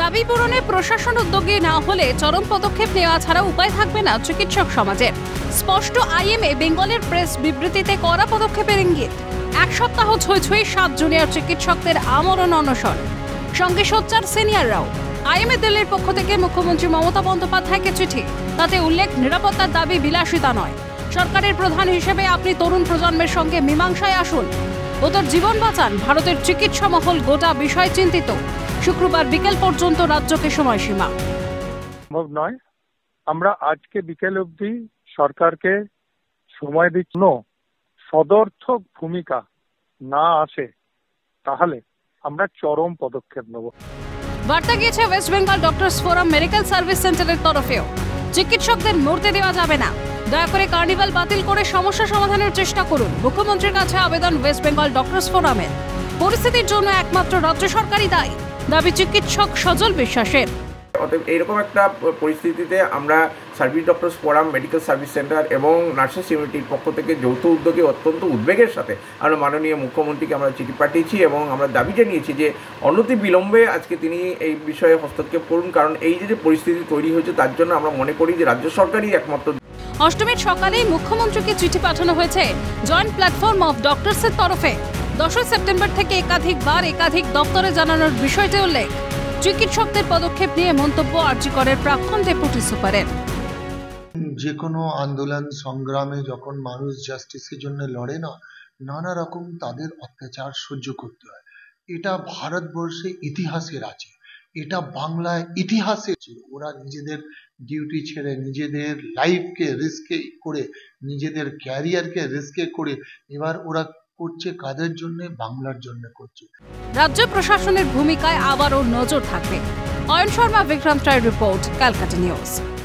দাবি পূরণে প্রশাসন উদ্যোগী না হলে চরম পদক্ষেপ নেওয়া ছাড়া উপায় থাকবে না চিকিৎসক সমাজের স্পষ্ট আইএমএ বেঙ্গলের প্রেস বিবৃতিতে কড়া পদক্ষেপের ইঙ্গিত। এক সপ্তাহ ছুঁই সাত জুনিয়র চিকিৎসকদের আমরণ অনশন। সঙ্গে সোচ্চার সিনিয়ররাও। আইএমএ দিল্লির পক্ষ থেকে মুখ্যমন্ত্রী মমতা বন্দ্যোপাধ্যায়কে চিঠি। তাতে উল্লেখ, নিরাপত্তার দাবি বিলাসিতা নয়। সরকারের প্রধান হিসেবে আপনি তরুণ প্রজন্মের সঙ্গে মীমাংসায় আসুন। ওদের জীবন বাঁচান। ভারতের চিকিৎসা মহল গোটা বিষয় চিন্তিত। শুক্রবার বিকেল পর্যন্ত রাজ্যকে সময়সীমা। সম্ভব নয়। আমরা আজকে বিকেল অবধি সরকারকে সময় দিচ্ছ। সদর্থক ভূমিকা না আসে তাহলে আমরা চরম পদক্ষেপ নেব। বার্তা গিয়েছে West Bengal doctors forum medical service সেন্টারের তরফেও। চিকিৎসকদের মরতে দেওয়া যাবে না। দয়া করে কার্নিভাল বাতিল করে সমস্যা সমাধানের চেষ্টা করুন। মুখ্যমন্ত্রীর কাছে আবেদন, ওয়েস্ট বেঙ্গল ডক্টরস ফোরামের পরিস্থিতির জন্য একমাত্র রাজ্য সরকারই দায়ী। দাবি চিকিৎসক সজল বিশ্বাসের। অতএব এইরকম একটা পরিস্থিতিতে আমরা service doctors forum, medical service centre এবং নার্সেস ইউনিটির পক্ষ থেকে যৌথ উদ্যোগে অত্যন্ত উদ্বেগের সাথে আমরা মাননীয় মুখ্যমন্ত্রীকে আমরা চিঠি পাঠিয়েছি এবং আমরা দাবি জানিয়েছি যে অনতি বিলম্বে আজকে তিনি এই বিষয়ে হস্তক্ষেপ করুন। কারণ এই যে যে পরিস্থিতি তৈরি হয়েছে, তার জন্য আমরা মনে করি যে রাজ্য সরকারই একমাত্র অষ্টমীর সকালেই মুখ্যমন্ত্রীকে চিঠি পাঠানো হয়েছে জয়েন্ট প্ল্যাটফর্ম অফ ডক্টরসের তরফে। দশই সেপ্টেম্বর থেকে একাধিকবার একাধিক দপ্তরে জানানোর বিষয়টি উল্লেখ। চিকিৎসকদের পদক্ষেপ নিয়ে মন্তব্য আর্যিকরের প্রাক্তন ডেপুটি সুপারের যে কোনো আন্দোলন সংগ্রামে যখন মানুষ জাস্টিসের জন্য লড়ে না, নানা রকম তাদের অত্যাচার সহ্য করতে হয়। এটা ভারতবর্ষে ইতিহাসের আছে এটা বাংলায় ইতিহাসে ওরা নিজেদের ডিউটি ছেড়ে নিজেদের লাইফকে রিস্কে করে, নিজেদের ক্যারিয়ারকে রিস্কে করে এবার ওরা করছে কাদের জন্য? বাংলার জন্য করছে। রাজ্য প্রশাসনের ভূমিকায় আবারও নজর থাকবে। অয়ন শর্মা বিক্রান্ত রায়ের রিপোর্ট, ক্যালকাটা নিউজ।